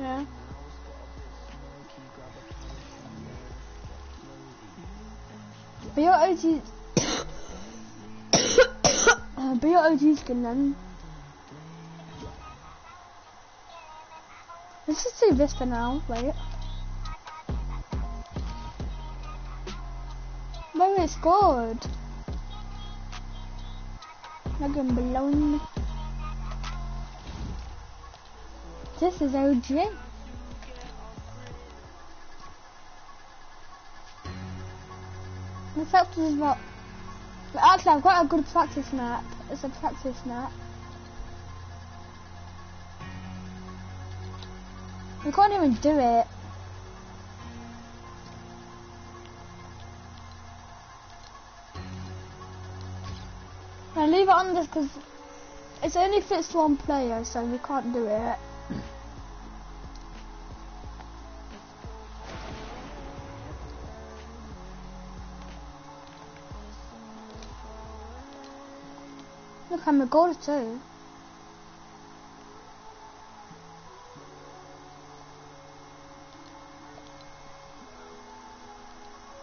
Yeah. But your OG... uh, your OG skin then. Let's just do this for now, wait. No, it's good. Megan balloon. This is OG. The practice what? Actually, I've got a good practice map. It's a practice map. We can't even do it. I leave it on this because it only fits one player, so we can't do it. I'm a goal too.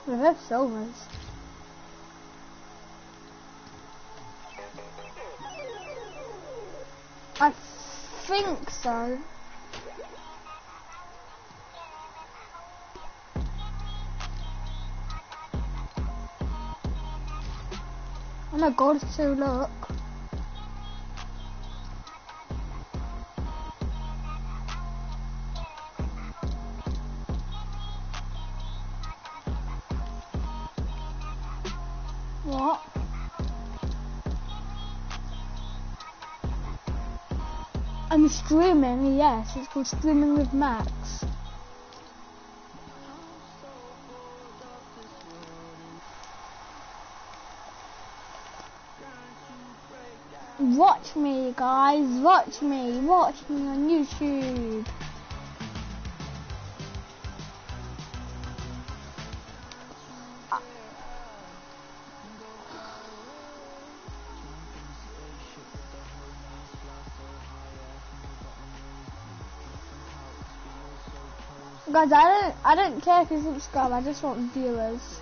We have silvers. I think so. Oh my god, so look. Streaming, yes, it's called Streaming with Max. Watch me, guys, watch me, watch me on YouTube. Guys, I don't, I don't care if you subscribe. I just want viewers.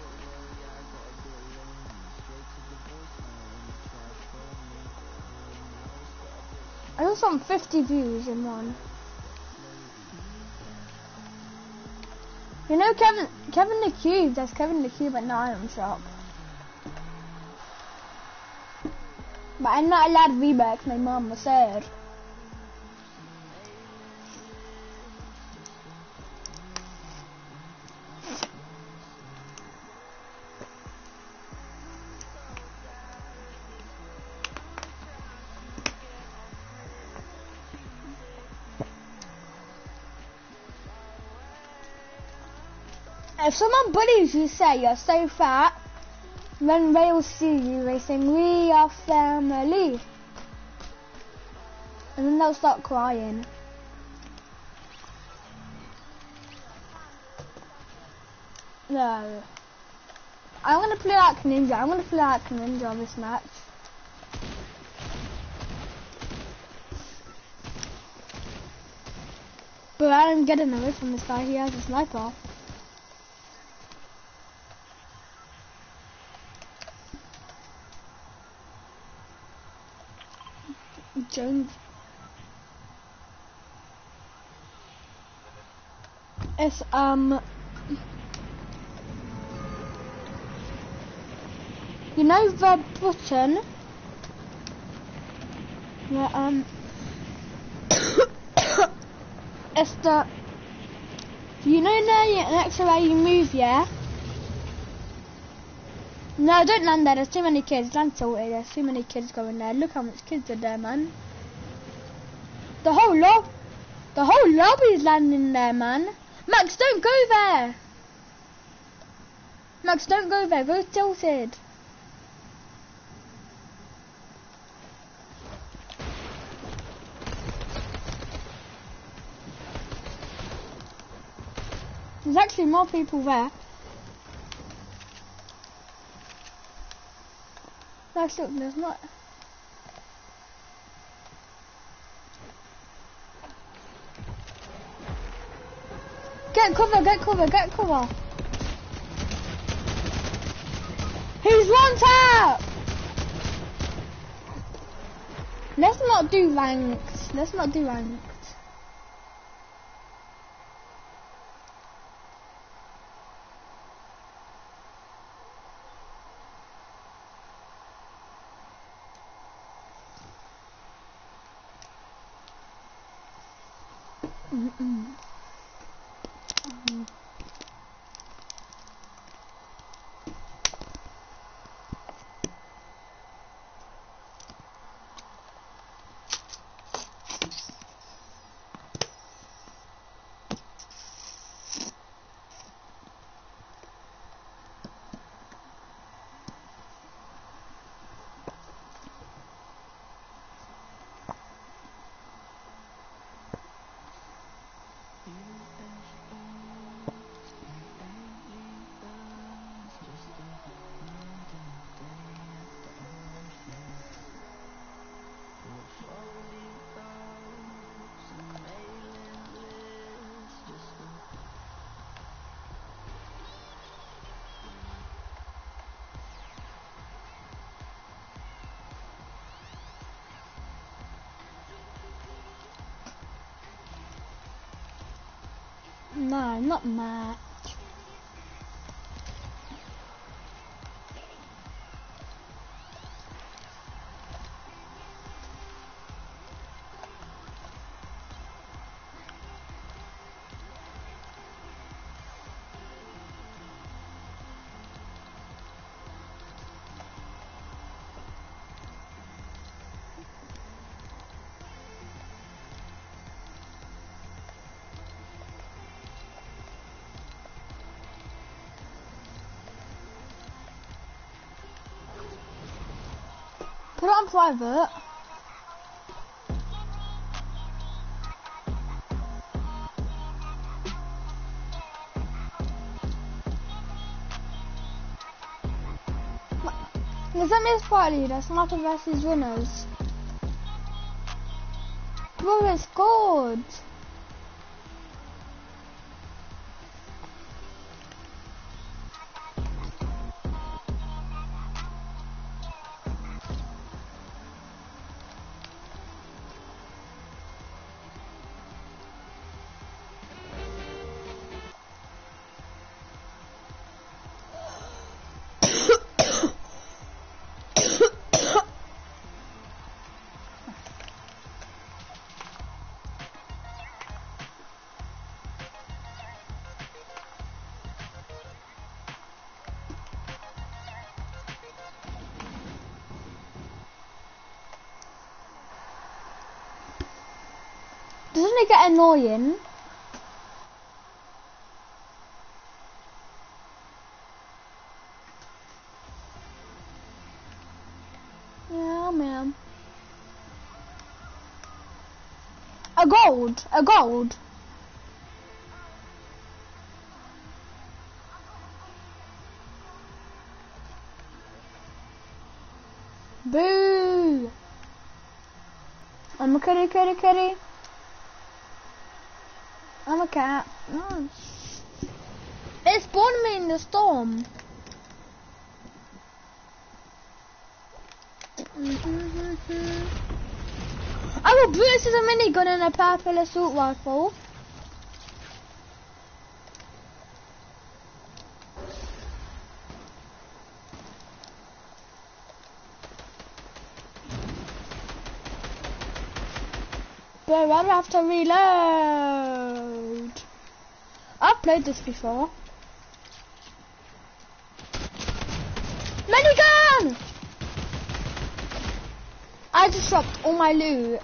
I just want 50 views in one. You know Kevin, Kevin the Cube. There's Kevin the Cube at the item shop. But I'm not allowed V-Bucks. My mom said. If bullies you, say you're so fat, then they will see you, they sing, we are family. And then they'll start crying. No. I'm gonna play like Ninja, I'm gonna play like Ninja on this match. But I am getting away from this guy, he has a sniper. Jones. It's um. You know the button. Yeah. Um. it's the. You know now to where you move, yeah. No, don't land there. There's too many kids. Land tilted. There's too many kids going there. Look how much kids are there, man. The whole lob, the whole lobby's landing there, man. Max, don't go there. Max, don't go there. Go tilted. There's actually more people there. Nice look, there's not. Get cover, get cover, get cover. He's one tap! Let's not do ranks. Let's not do ranked. No, not much. Put it on private. Does that mean squad leader? Sniper versus winners. Bro, it's good. It get annoying? Yeah, man. A gold, a gold. Boo! I'm a kitty, kitty, kitty. A cat. No. It spawned me in the storm. I got Bruce as a minigun and a purple assault rifle. Bro, I have to reload. I've played this before. Minigun! I just dropped all my loot.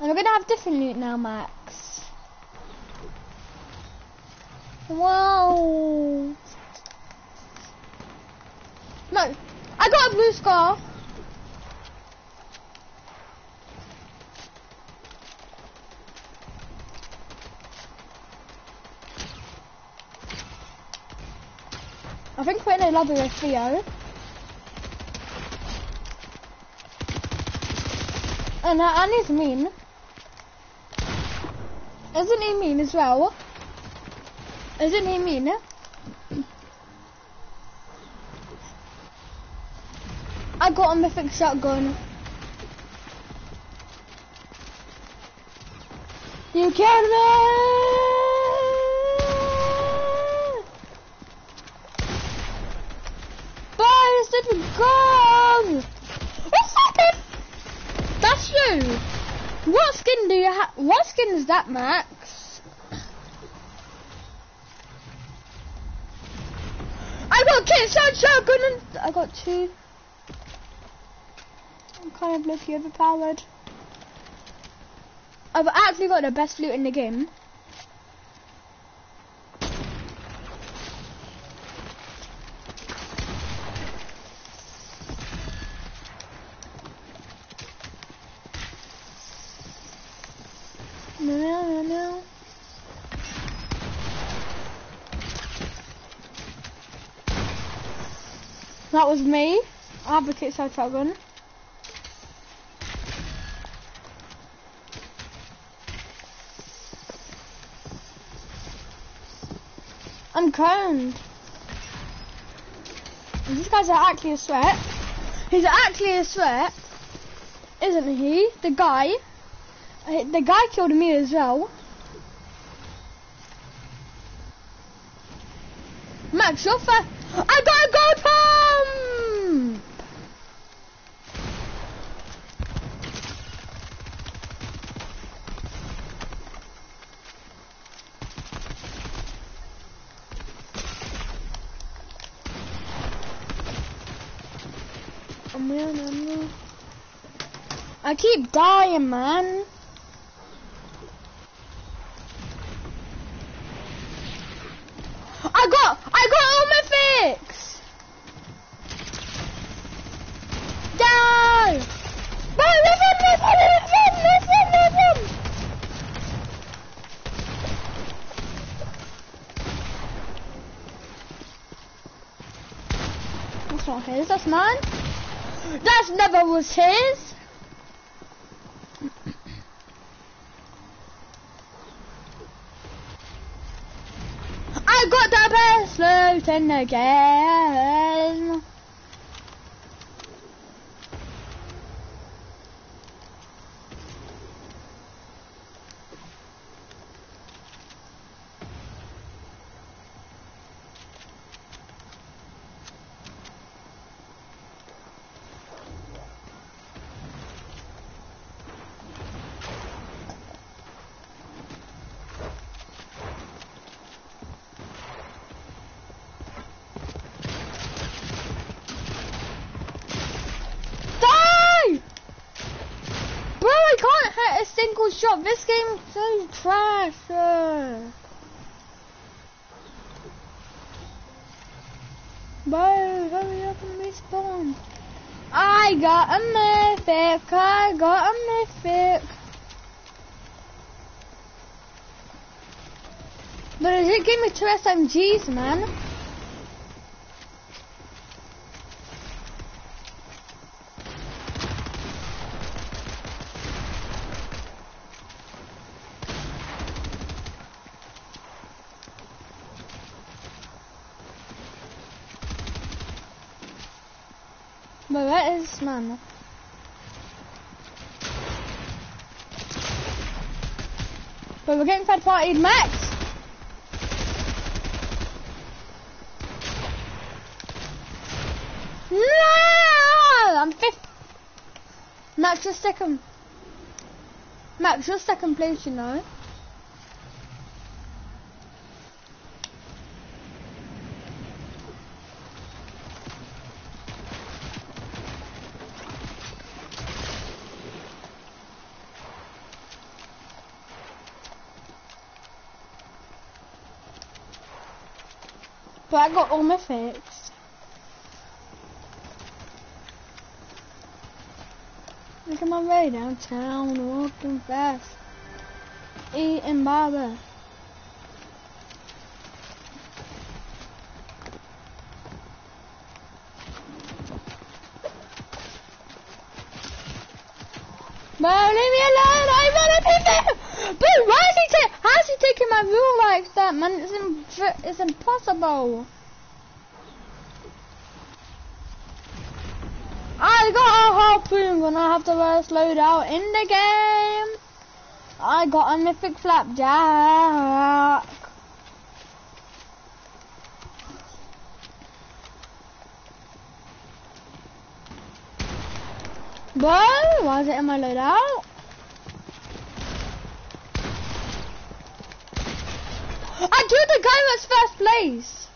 And we're gonna have different loot now, Max. Wow. No, I got a blue scar. I think we're in a lobby with Theo. And uh, Annie's mean. Isn't he mean as well? Isn't he mean? I got a mythic shotgun. You killed me! Go? What's happened? That's you. What skin do you have? What skin is that, Max? I got kit shot shotgun and I got two. I'm kind of lucky overpowered. I've actually got the best loot in the game. No, no, no. That was me. Advocate South Shotgun. I'm coned. This guy's actually a sweat. He's actually a sweat, isn't he? The guy. Uh, The guy killed me as well. Max, you're I got a gold pump! Oh, man, not- I keep dying, man. I got, I got all my fix. Die! No, listen, listen, listen, listen, listen. That's not his, that's mine. That's never was his. I got the best loot in the game. Die! Bro, I can't hit a shot. This game's so trash. hurry up and respawn. I got a mythic. I got a mythic. But it did give me two SMGs, man. But is? But we're getting third party max. No! I'm fifth. Max, you're second. Max, you're second place, you know. But I got all my fixed. Look at my way downtown, walking fast, eating baba. Bro, leave me alone! I'm on a! But why is he ta- how's he taking my rule like that, man? It's, Im- it's impossible. I got a harpoon when I have the worst loadout in the game. I got a mythic flapjack. Whoa, why is it in my loadout? I do the guy was first place.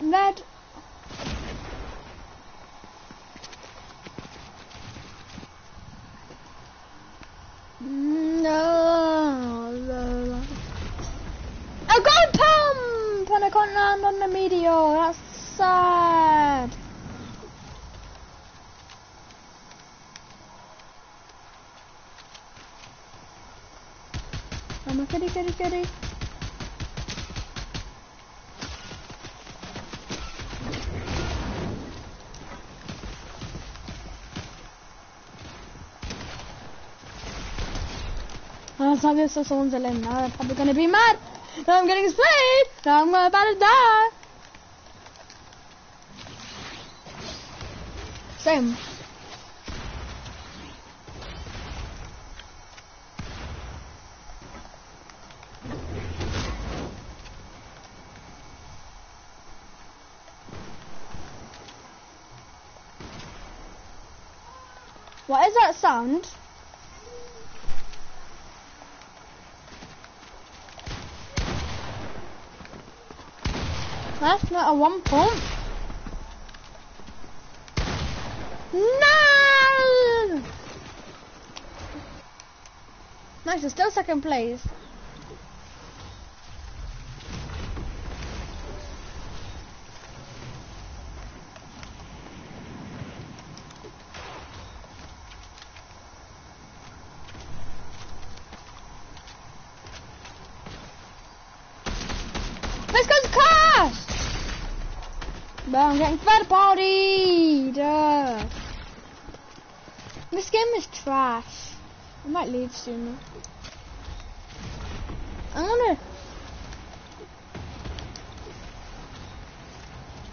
That no, no. I got a pump and I can't land on the meteor. That's sad. I'm a kitty. Oh, it's good, so someone's alone now. They're probably gonna be mad. Now I'm getting sprayed. Now I'm about to die. Same. What is that sound? That's not a one pump. No! Nice, it's still second place. Let's go to class! But I'm getting third partied! Uh, this game is trash. I might leave soon. I'm gonna...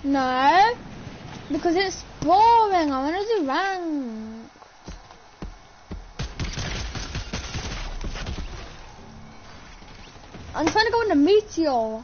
No! Because it's boring, I wanna do rank. I'm trying to go in the meteor.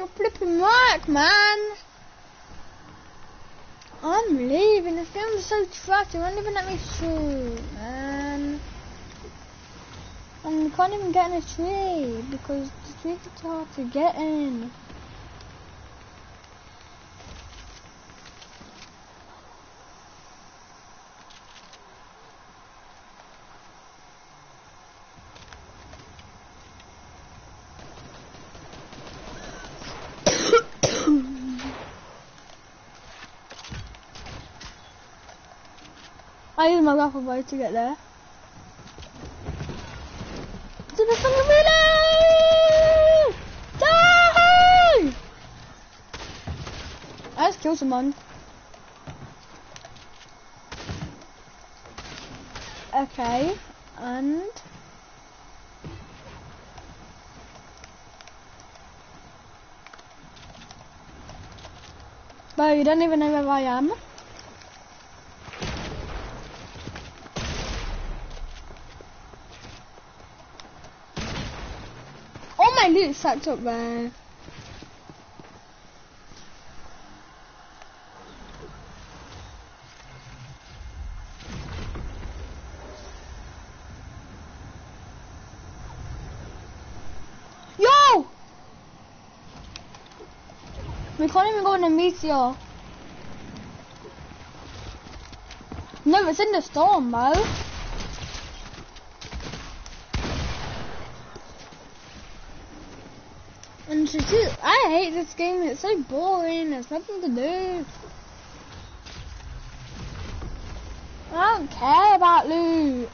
Little flipping mark, man. I'm leaving. The film's so trash. It won't even let me shoot, man. And I can't even get in a tree because the trees too hard to get in. My grapple bow to get there. To the fucking relay! Die! I just killed someone. Okay, and But you don't even know where I am. Stacked up there. Yo! We can't even go in a meteor. No, it's in the storm, bro. And she just, I hate this game. It's so boring. There's nothing to do. I don't care about loot.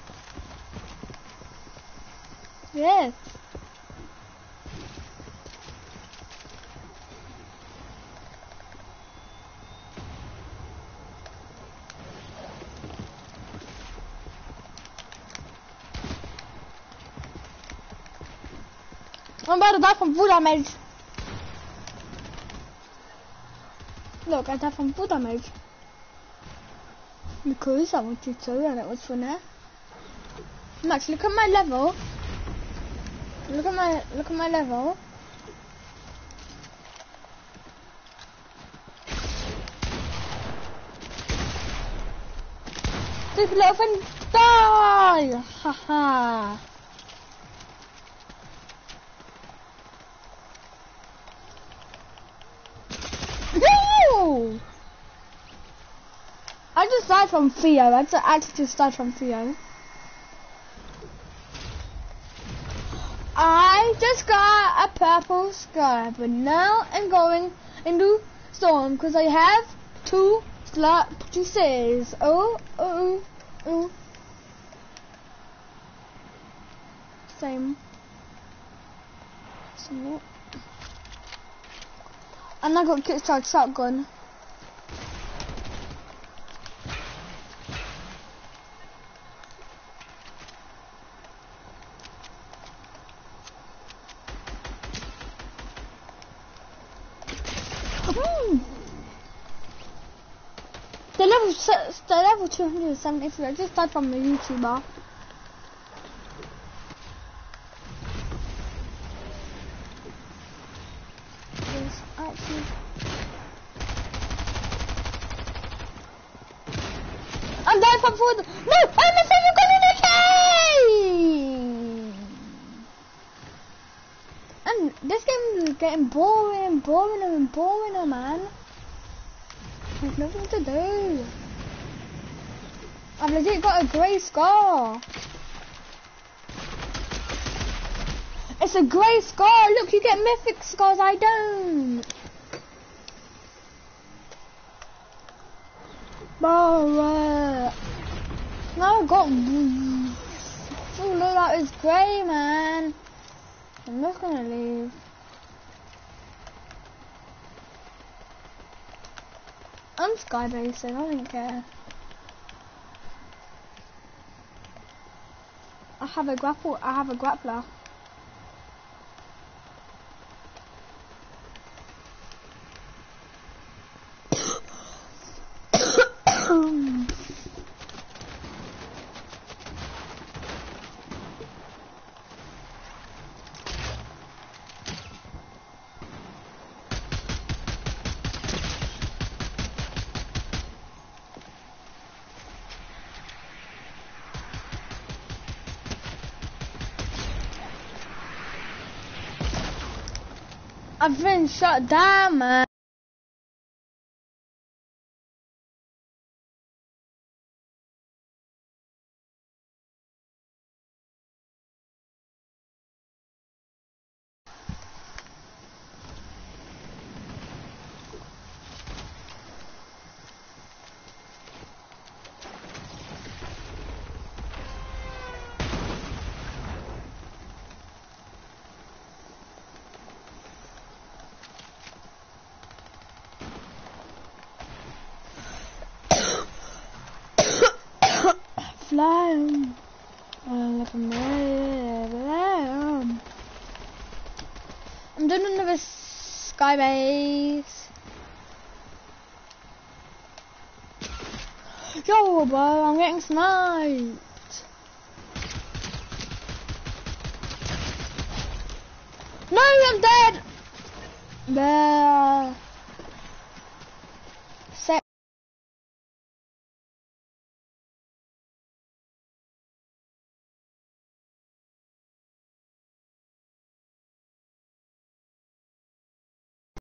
Yes. From food damage. Look, I from food damage. Because I wanted to and it was funny. Max, look at my level. Look at my look at my level. This thing die! Haha. No! Just from Theo. I just actually start from Theo. I just got a purple sky, but now I'm going into storm because I have two slurp juices. Oh, oh, oh. Same. So, and I got kickstart shotgun. Level, the level 273, I just died from the YouTuber. I'm dying from food. No, I'm a second gun in! And this game is getting boring and boring and boring, man. There's nothing to do. I've legit got a grey scar. It's a grey scar. Look, you get mythic scars. I don't. Alright. Now I've got. Oh, look, that is grey, man. I'm not gonna leave. I'm skybasing, I don't care. I have a grapple, I have a grappler. I've been shut down, man. Man. I'm doing another sky base. Yo, bro, I'm getting sniped. No, I'm dead. There.